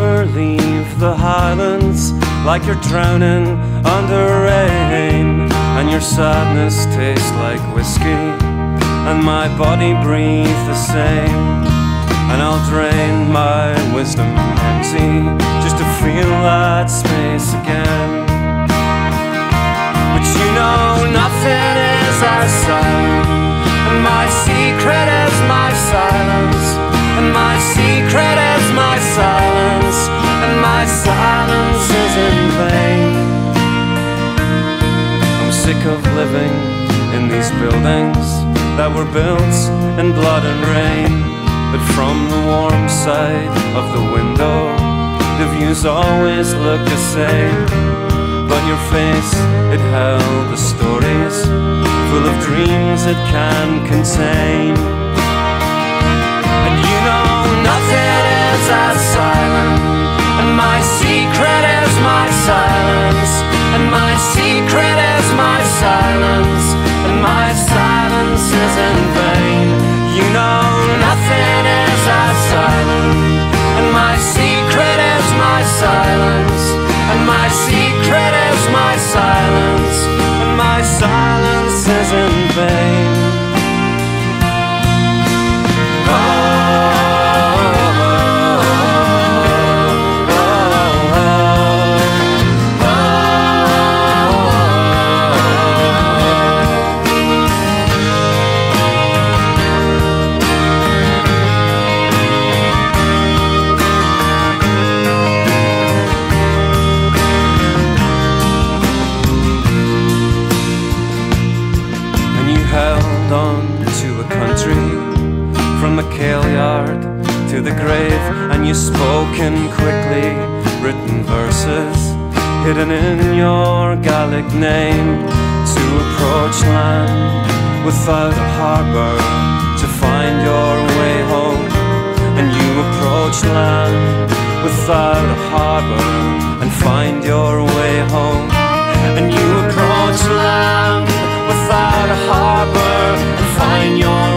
leave the highlands like you're drowning under rain, and your sadness tastes like whiskey, and my body breathes the same. And I'll drain my wisdom empty just to feel that space again. Of living in these buildings that were built in blood and rain. But from the warm side of the window, the views always look the same. But your face, it held the stories full of dreams it can contain. Silence is in vain. You know nothing is as silent, and my secret is my silence, and my secret is my silence, and my silence is in vain. To a country from the kale yard to the grave, and you spoke in quickly written verses hidden in your Gaelic name to approach land without a harbour to find your way home, and you approach land without a harbour and find your way home, and you approach land without a harbor and find